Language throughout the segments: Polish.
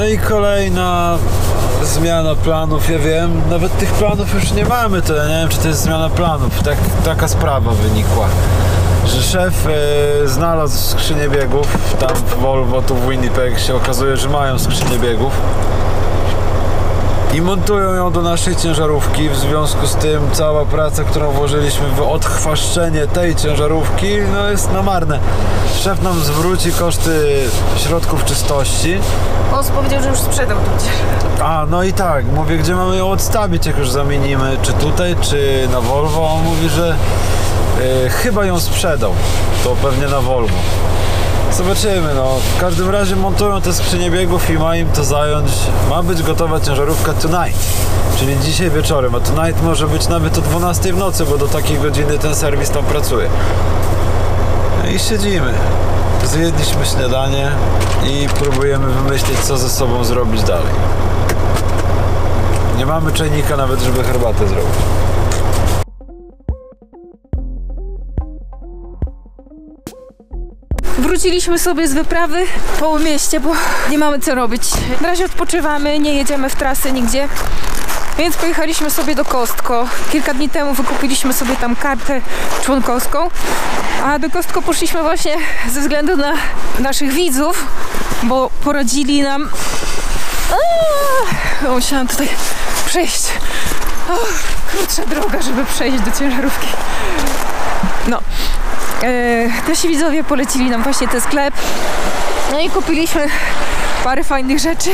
No i kolejna zmiana planów, ja wiem, nawet tych planów już nie mamy, to ja nie wiem, czy to jest zmiana planów, tak, taka sprawa wynikła, że szef e, znalazł skrzynię biegów, tam w Volvo, tu w Winnipeg się okazuje, że mają skrzynię biegów i montują ją do naszej ciężarówki. W związku z tym cała praca, którą włożyliśmy w odchwaszczenie tej ciężarówki, no jest na marne. Szef nam zwróci koszty środków czystości. On powiedział, że już sprzedał gdzieś. A, no i tak, mówię, gdzie mamy ją odstawić, jak już zamienimy, czy tutaj, czy na Volvo. On mówi, że y, chyba ją sprzedał. To pewnie na Volvo. Zobaczymy, no. W każdym razie montują te skrzynie biegów i ma im to zająć. Ma być gotowa ciężarówka tonight, czyli dzisiaj wieczorem. A tonight może być nawet o 12 w nocy, bo do takiej godziny ten serwis tam pracuje. No i siedzimy. Zjedliśmy śniadanie i próbujemy wymyślić, co ze sobą zrobić dalej. Nie mamy czajnika nawet, żeby herbatę zrobić. Wróciliśmy sobie z wyprawy po mieście, bo nie mamy co robić. Na razie odpoczywamy, nie jedziemy w trasę nigdzie. Więc pojechaliśmy sobie do Kostko. Kilka dni temu wykupiliśmy sobie tam kartę członkowską. A do Kostko poszliśmy właśnie ze względu na naszych widzów, bo poradzili nam. Aaaa! Musiałam tutaj przejść. O, krótsza droga, żeby przejść do ciężarówki. No, nasi widzowie polecili nam właśnie ten sklep. No i kupiliśmy parę fajnych rzeczy.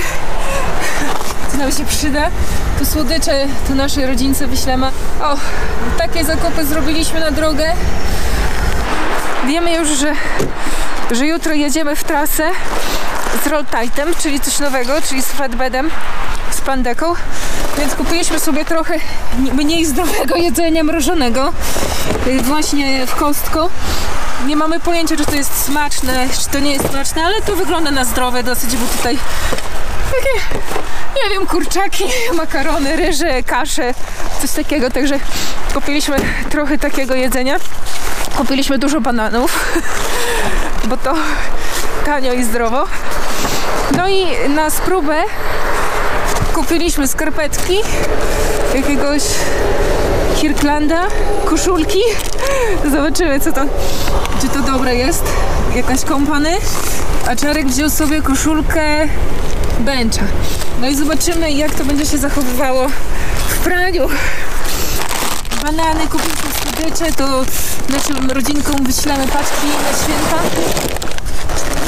Co nam się przyda. Tu słodycze, to naszej rodzince wyślemy. O, takie zakupy zrobiliśmy na drogę. Wiemy już, że, że jutro jedziemy w trasę z roll tightem, czyli coś nowego, czyli z flatbedem, z plandeką. Więc kupiliśmy sobie trochę mniej zdrowego jedzenia mrożonego y, właśnie w kostko. Nie mamy pojęcia, czy to jest smaczne, czy to nie jest smaczne, ale to wygląda na zdrowe dosyć, bo tutaj takie, nie wiem, kurczaki, makarony, ryże, kasze, coś takiego. Także kupiliśmy trochę takiego jedzenia. Kupiliśmy dużo bananów, bo to tanio i zdrowo. No i na spróbę kupiliśmy skarpetki jakiegoś Kirklanda, koszulki. Zobaczymy, co to, czy to dobre jest. Jakaś kompany. A Czarek wziął sobie koszulkę Bencha. No i zobaczymy, jak to będzie się zachowywało w praniu. Banany kupiliśmy słodycze, to naszym rodzinkom wyślemy paczki na święta.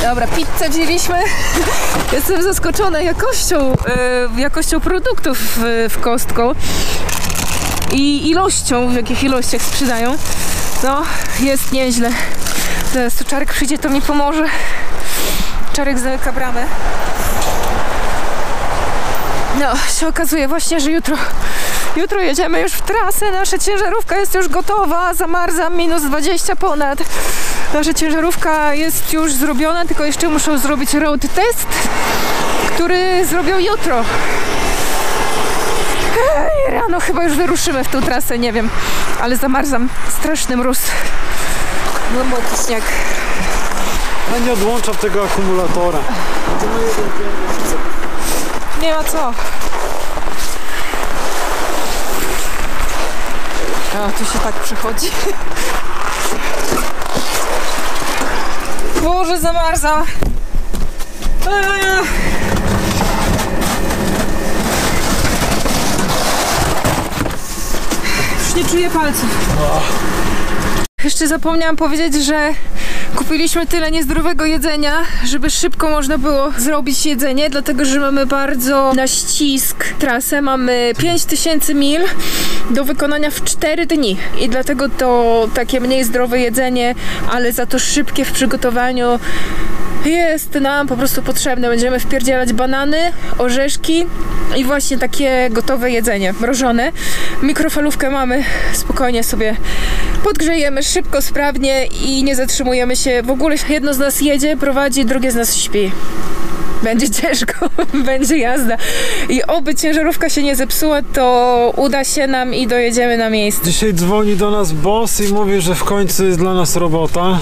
Dobra, pizzę wzięliśmy. Jestem zaskoczona jakością, e, jakością produktów w, Costco i ilością, w jakich ilościach sprzedają. No, jest nieźle. Teraz tu Czarek przyjdzie, to mi pomoże. Czarek zamyka bramę. No, się okazuje właśnie, że jutro Jutro jedziemy już w trasę, nasza ciężarówka jest już gotowa, zamarza minus 20 ponad. Nasza ciężarówka jest już zrobiona, tylko jeszcze muszą zrobić road test, który zrobią jutro. Ej, rano chyba już wyruszymy w tą trasę, nie wiem, ale zamarzam. Straszny mróz. Głęboki śnieg. Ja nie odłączam tego akumulatora. Nie ma co. A, tu się tak przychodzi. Boże, zamarza. Eee. Już nie czuję palców. Jeszcze zapomniałam powiedzieć, że kupiliśmy tyle niezdrowego jedzenia, żeby szybko można było zrobić jedzenie, dlatego że mamy bardzo na ścisk trasę. Mamy 5000 mil do wykonania w 4 dni i dlatego to takie mniej zdrowe jedzenie, ale za to szybkie w przygotowaniu jest nam po prostu potrzebne. Będziemy wpierdzielać banany, orzeszki i właśnie takie gotowe jedzenie, mrożone. Mikrofalówkę mamy, spokojnie sobie podgrzejemy szybko, sprawnie i nie zatrzymujemy się. W ogóle jedno z nas jedzie, prowadzi, drugie z nas śpi. Będzie ciężko, będzie jazda. I oby ciężarówka się nie zepsuła, to uda się nam i dojedziemy na miejsce. Dzisiaj dzwoni do nas boss i mówi, że w końcu jest dla nas robota.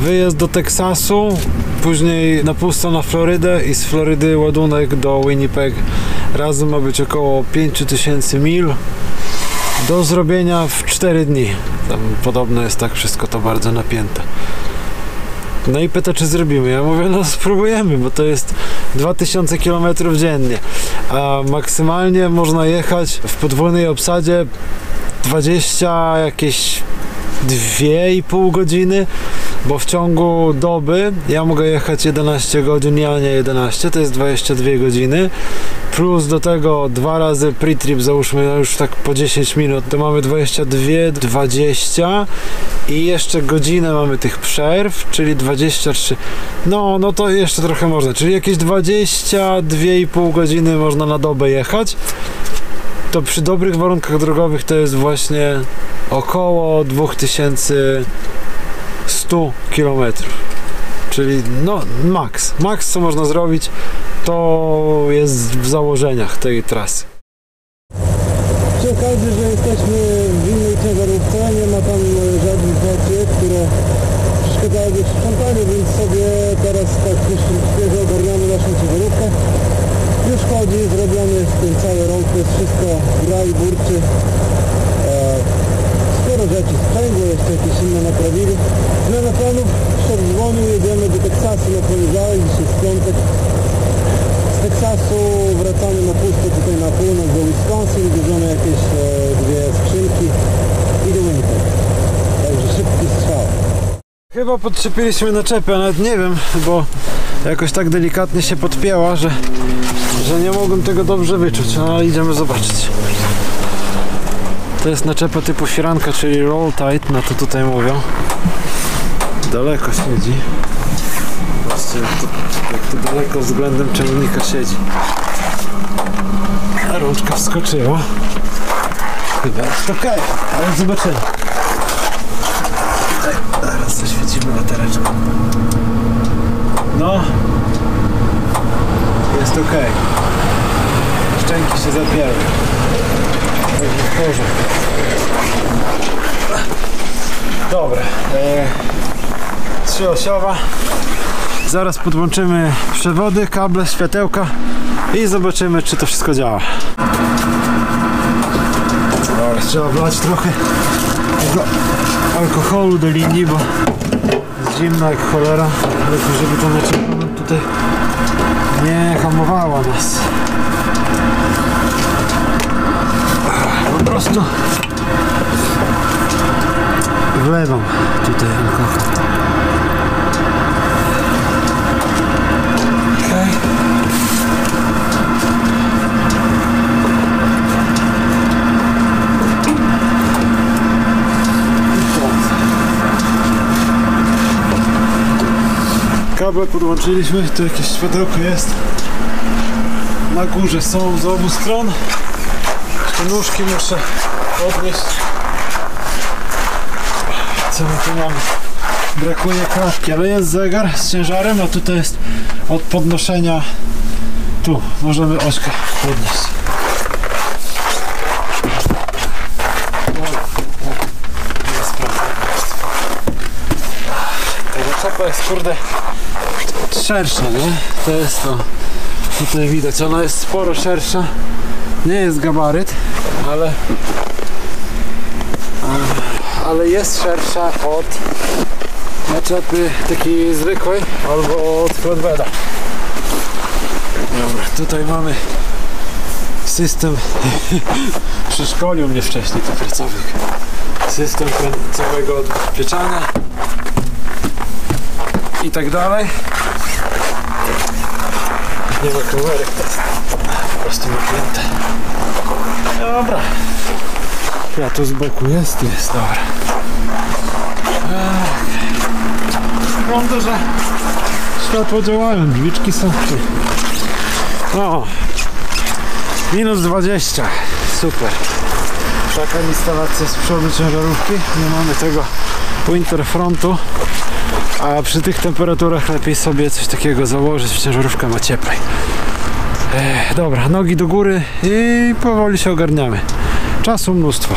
Wyjazd do Teksasu, później na pusto na Florydę i z Florydy ładunek do Winnipeg. Razem ma być około 5000 mil do zrobienia w 4 dni. Tam podobno jest tak wszystko to bardzo napięte. No i pyta, czy zrobimy. Ja mówię, no spróbujemy, bo to jest 2000 km dziennie. A maksymalnie można jechać w podwójnej obsadzie 20 jakieś 2,5 godziny, bo w ciągu doby ja mogę jechać 11 godzin, ja nie 11, to jest 22 godziny. Plus do tego dwa razy pre-trip, załóżmy no już tak po 10 minut, to mamy 22, 20 i jeszcze godzinę mamy tych przerw, czyli 23. No, no to jeszcze trochę można, czyli jakieś 22,5 godziny można na dobę jechać. To przy dobrych warunkach drogowych to jest właśnie około 2100 km. Czyli no max. Max co można zrobić to jest w założeniach tej trasy. Przy okazji, że jesteśmy w innej ciężarówce, nie ma tam e, żadnych rzeczy, które przeszkadzałyby w sprzątaniu, więc sobie teraz tak świeżo ogarniamy naszą ciężarówkę. Już chodzi, zrobiony z tym cały rąk, jest wszystko gra i burczy. E, sporo rzeczy sprzęgło, jeszcze jakieś inne naprawili. Zmiana planów, szef dzwonił, jedziemy do Teksasu na poniedziałek, dzisiaj jest piątek. Z Teksasu wracamy na pusto tutaj na północ do Wisconsin, bierzemy jakieś e, dwie skrzynki i do Winnipeg. Także szybki strzał. Chyba podczepiliśmy naczepę, nawet nie wiem, bo jakoś tak delikatnie się podpięła, że, że nie mogłem tego dobrze wyczuć, no ale idziemy zobaczyć. To jest naczepa typu firanka, czyli roll tight, na to tutaj mówią. Daleko siedzi. Zobaczcie jak to, jak to daleko względem ciągnika siedzi. A rączka wskoczyła. Chyba jest ok, ale zobaczymy. Teraz zaświecimy latareczką. No. Jest ok. Szczęki się zapięły. Także w. Dobra. E, trzyosiowa. Zaraz podłączymy przewody, kable, światełka i zobaczymy czy to wszystko działa. Dobra, trzeba wlać trochę tego alkoholu do linii, bo jest zimna jak cholera. Lepiej, żeby to nam tutaj nie hamowała nas. Po prostu wlewam tutaj alkohol. Kable podłączyliśmy, tu jakieś światełko jest. Na górze są z obu stron. Te nóżki muszę podnieść. Co my tu mamy? Brakuje klatki, ale jest zegar z ciężarem, a tutaj jest od podnoszenia. Tu możemy ośkę podnieść. Jest kurde szersza, nie? To jest to. Tutaj widać, ona jest sporo szersza. Nie jest gabaryt, ale ale jest szersza od naczepy takiej zwykłej albo od flatbeda. Dobra, tutaj mamy system przeszkolił mnie wcześniej to pracownik system całego odpieczania i tak dalej nie ma kamerek po prostu napięte dobra. Ja tu z boku jest, jest, dobra. Wygląda, że światło działają, drzwiczki są o minus 20 super. Taka instalacja z przodu ciężarówki. Nie mamy tego winter frontu a przy tych temperaturach lepiej sobie coś takiego założyć, ciężarówka ma cieplej. Ech, dobra, nogi do góry i powoli się ogarniamy. Czasu mnóstwo.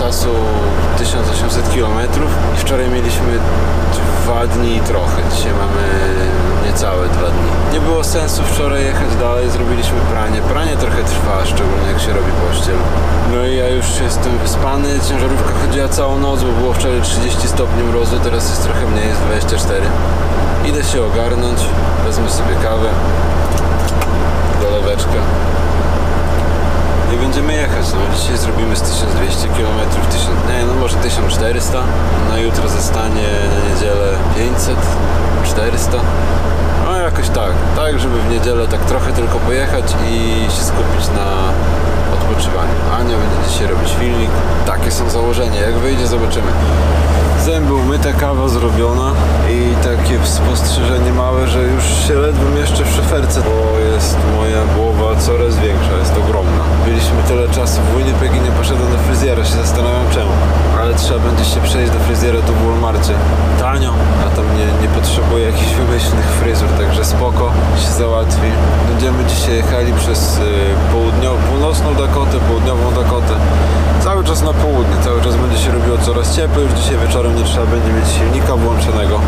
Teksasu 1800 km i wczoraj mieliśmy dwa dni i trochę. Dzisiaj mamy niecałe dwa dni. Nie było sensu wczoraj jechać dalej, zrobiliśmy pranie. Pranie trochę trwa, szczególnie jak się robi pościel. No i ja już jestem wyspany, ciężarówka chodziła całą noc, bo było wczoraj 30 stopni mrozu, teraz jest trochę mniej, jest 24. Idę się ogarnąć, wezmę sobie kawę, doleweczkę i będziemy jechać. No, dzisiaj zrobimy z 1200 km, 1000, nie, no może 1400. Na jutro zostanie na niedzielę 500, 400. No jakoś tak, tak żeby w niedzielę tak trochę tylko pojechać i się skupić na odpoczywaniu. Ania będzie dzisiaj robić filmik. Takie są założenia. Jak wyjdzie, zobaczymy. Zęby umyte, kawa zrobiona i takie spostrzeżenie małe, że już się ledwo mieszczę w szeferce, bo jest moja głowa coraz większa, jest ogromna. Byliśmy tyle czasu w Winnipeg i nie poszedłem do fryzjera, się zastanawiam czemu. Ale trzeba będzie się przejść do fryzjera tu w Walmarcie. Tanio, a tam nie, nie potrzebuję jakichś wymyślnych fryzur, także spoko, się załatwi. Będziemy dzisiaj jechali przez y, północną Dakotę, południową Dakotę. Cały czas na południe, cały czas będzie się robiło coraz cieplej, już dzisiaj wieczorem nie trzeba będzie mieć silnika włączonego.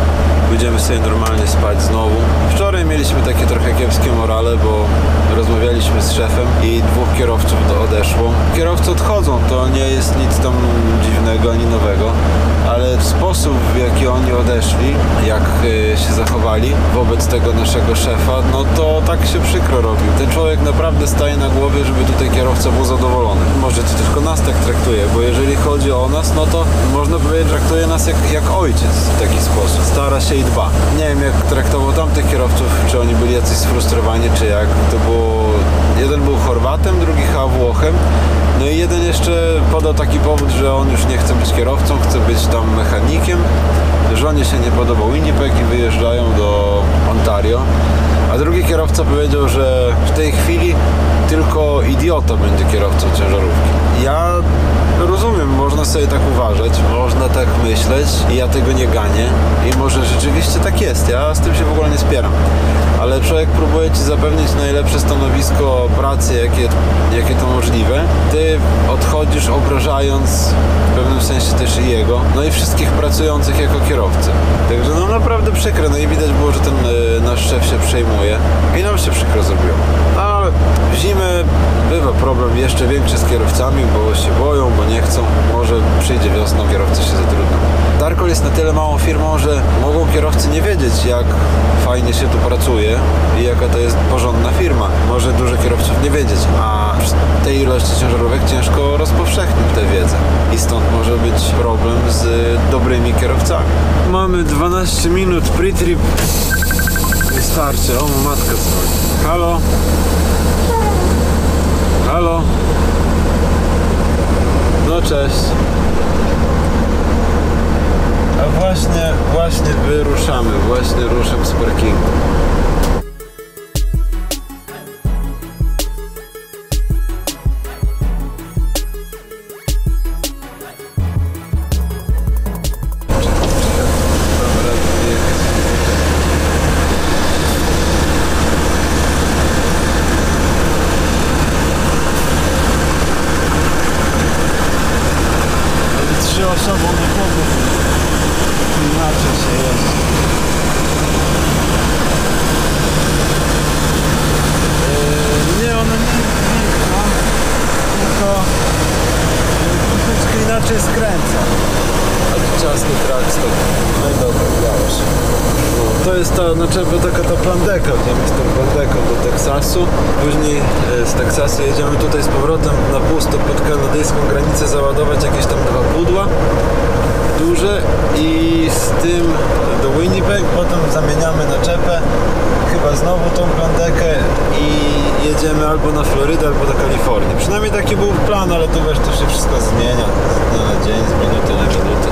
Będziemy sobie normalnie spać znowu. Wczoraj mieliśmy takie trochę kiepskie morale, bo rozmawialiśmy z szefem i dwóch kierowców do- odeszło. Kierowcy odchodzą, to nie jest nic tam dziwnego ani nowego, ale sposób w jaki oni odeszli, jak y, się zachowali wobec tego naszego szefa, no to tak się przykro robił. Ten człowiek naprawdę staje na głowie, żeby tutaj kierowca był zadowolony. Może to tylko nas tak traktuje, bo jeżeli chodzi o nas, no to można powiedzieć, traktuje nas jak, jak ojciec w taki sposób. Stara się i dba. Nie wiem, jak traktował tamtych kierowców, czy oni byli jacyś sfrustrowani, czy jak. To było... Jeden był Chorwatem, drugi chyba Włochem. No i jeden jeszcze podał taki powód, że on już nie chce być kierowcą, chce być tam mechanikiem. Żonie się nie podobał Winnipeg i wyjeżdżają do Ontario. A drugi kierowca powiedział, że w tej chwili tylko idiota będzie kierowcą ciężarówki. Ja rozumiem, można sobie tak uważać, można tak myśleć i ja tego nie ganię i może rzeczywiście tak jest, ja z tym się w ogóle nie spieram. Ale człowiek próbuje Ci zapewnić najlepsze stanowisko pracy, jakie, jakie to możliwe. Ty odchodzisz obrażając w pewnym sensie też i jego, no i wszystkich pracujących jako kierowcy. Także no naprawdę przykre, no i widać było, że ten e, nasz szef się przejmuje i nam się przykro zrobiło. No, w zimę bywa problem jeszcze większy z kierowcami, bo się boją, bo nie chcą. Może przyjdzie wiosną, kierowcy się zatrudnią. Darkol jest na tyle małą firmą, że mogą kierowcy nie wiedzieć, jak fajnie się tu pracuje i jaka to jest porządna firma. Może dużo kierowców nie wiedzieć, a przy tej ilości ciężarówek ciężko rozpowszechnić tę wiedzę. I stąd może być problem z dobrymi kierowcami. Mamy 12 minut pre-trip. Wystarczy. O, matka. Halo? Halo? No cześć. To jest ta naczepa taka ta plandeka, wiem, jest tą plandeką do Teksasu. Później e, z Teksasu jedziemy tutaj z powrotem na pusto pod kanadyjską granicę załadować jakieś tam dwa pudła duże i z tym do Winnipeg, potem zamieniamy naczepę, chyba znowu tą plandekę i jedziemy albo na Florydę, albo do Kalifornii. Przynajmniej taki był plan, ale to wiesz, to się wszystko zmienia z dnia na dzień, z minuty na minutę.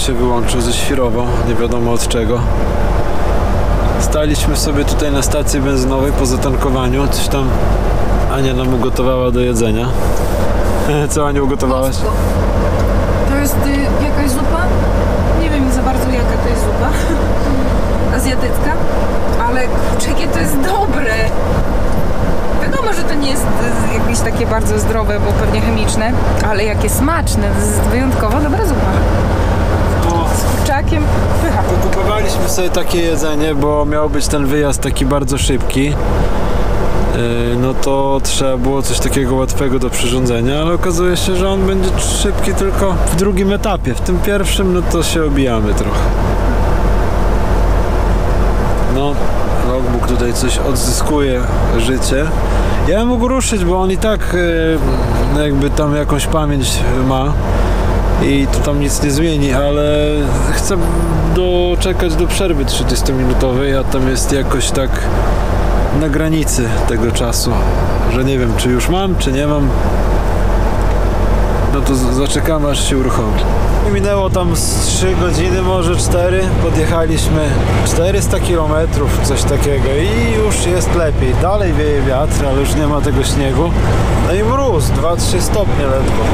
Się wyłączył, ześwirował, nie wiadomo od czego. Staliśmy sobie tutaj na stacji benzynowej po zatankowaniu. Coś tam Ania nam ugotowała do jedzenia. Co Aniu ugotowałaś? To jest y, jakaś zupa? Nie wiem za bardzo jaka to jest zupa. Azjatycka. Ale kurczę, jakie to jest dobre. Wiadomo, że to nie jest y, jakieś takie bardzo zdrowe, bo pewnie chemiczne, ale jakie smaczne. To jest wyjątkowo dobra zupa. Kurczakiem pycha. Kupowaliśmy sobie takie jedzenie, bo miał być ten wyjazd taki bardzo szybki. Yy, No to trzeba było coś takiego łatwego do przyrządzenia, ale okazuje się, że on będzie szybki tylko w drugim etapie. W tym pierwszym, no to się obijamy trochę. No, logbook tutaj coś odzyskuje życie. Ja mógł ruszyć, bo on i tak yy, jakby tam jakąś pamięć ma i to tam nic nie zmieni, ale chcę doczekać do przerwy 30-minutowej, a tam jest jakoś tak na granicy tego czasu, że nie wiem, czy już mam, czy nie mam. No to zaczekamy, aż się uruchomi. I minęło tam z 3 godziny, może 4. Podjechaliśmy 400 km, coś takiego i już jest lepiej. Dalej wieje wiatr, ale już nie ma tego śniegu. No i mróz, 2-3 stopnie ledwo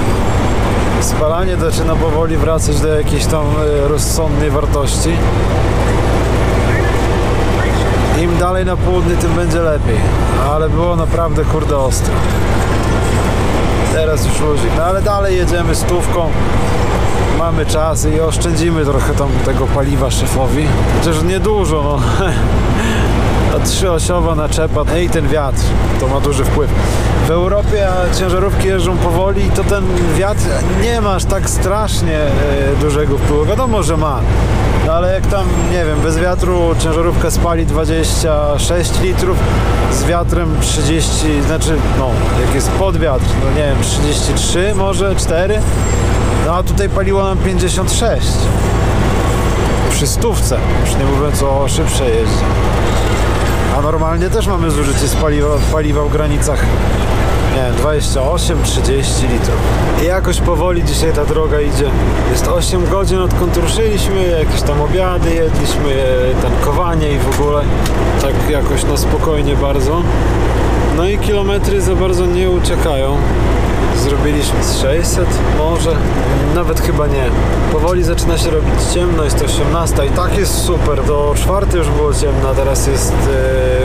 spalanie zaczyna powoli wracać do jakiejś tam e, rozsądnej wartości. Im dalej na południe, tym będzie lepiej. Ale było naprawdę kurde ostro. Teraz już luzik. No ale dalej jedziemy stówką. Mamy czas i oszczędzimy trochę tam tego paliwa szefowi. Chociaż niedużo, no. Ta trzyosiowa naczepa no i ten wiatr, to ma duży wpływ. W Europie ciężarówki jeżdżą powoli i to ten wiatr nie ma aż tak strasznie e, dużego wpływu. Wiadomo, że ma. No ale jak tam, nie wiem, bez wiatru ciężarówka spali 26 litrów, z wiatrem 30, znaczy, no, jak jest pod wiatr, no nie wiem, 33 może, 4, no a tutaj paliło nam 56 przy stówce, już nie mówiąc o szybszej jeździe. A normalnie też mamy zużycie z paliwa, paliwa w granicach nie wiem, 28-30 litrów. I jakoś powoli dzisiaj ta droga idzie. Jest 8 godzin odkąd ruszyliśmy, jakieś tam obiady jedliśmy, tankowanie i w ogóle tak jakoś na spokojnie bardzo. No i kilometry za bardzo nie uciekają. Zrobiliśmy z 600 może, nawet chyba nie. Powoli zaczyna się robić ciemno, jest 18 i tak jest super. Do czwartej już było ciemno, teraz jest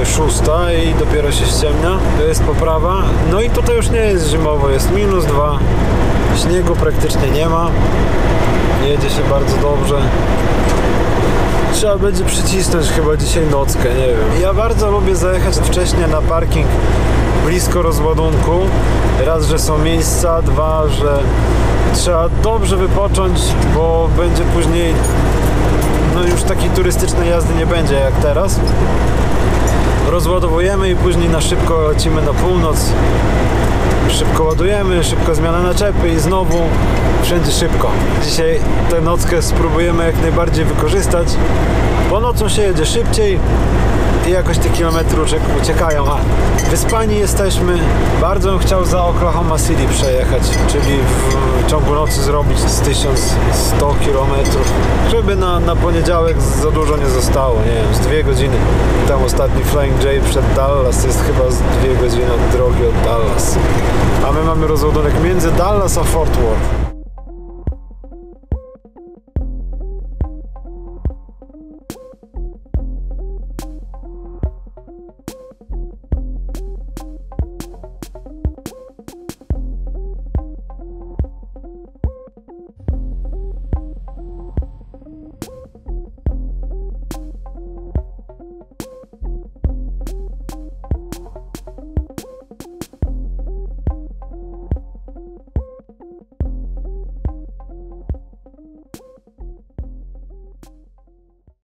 e, szósta i dopiero się ściemnia. To jest poprawa. No i tutaj już nie jest zimowo, jest minus 2. Śniegu praktycznie nie ma. Jedzie się bardzo dobrze. Trzeba będzie przycisnąć chyba dzisiaj nockę, nie wiem. Ja bardzo lubię zajechać wcześniej na parking blisko rozładunku. Raz, że są miejsca, dwa, że trzeba dobrze wypocząć, bo będzie później no już takiej turystycznej jazdy nie będzie jak teraz. Rozładowujemy i później na szybko lecimy na północ. Szybko ładujemy, szybko zmiana naczepy i znowu wszędzie szybko. Dzisiaj tę nockę spróbujemy jak najbardziej wykorzystać, bo nocą się jedzie szybciej i jakoś te kilometry uciek- uciekają. A wyspani jesteśmy. Bardzo bym chciał za Oklahoma City przejechać, czyli w ciągu nocy zrobić z 1100 km, żeby na, na poniedziałek za dużo nie zostało, nie wiem, z dwie godziny. Tam ostatni Flying J przed Dallas jest chyba z dwie godziny od drogi od Dallas. A my mamy rozładunek między Dallas a Fort Worth.